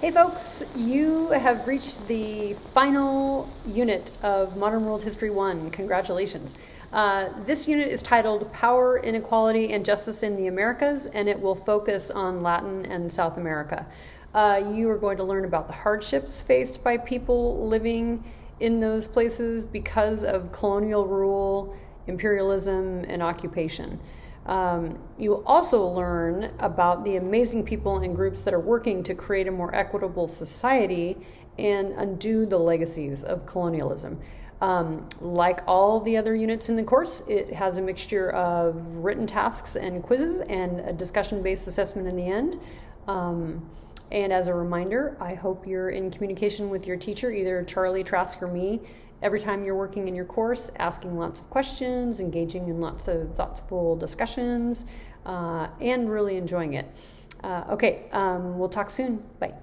Hey folks, you have reached the final unit of Modern World History 1. Congratulations. Uh, this unit is titled Power, Inequality, and Justice in the Americas, and it will focus on Latin and South America. Uh, you are going to learn about the hardships faced by people living in those places because of colonial rule, imperialism, and occupation. Um, you also learn about the amazing people and groups that are working to create a more equitable society and undo the legacies of colonialism. Um, like all the other units in the course, it has a mixture of written tasks and quizzes and a discussion based assessment in the end. Um, and as a reminder, I hope you're in communication with your teacher, either Charlie Trask or me, every time you're working in your course, asking lots of questions, engaging in lots of thoughtful discussions, uh, and really enjoying it. Uh, okay, um, we'll talk soon. Bye.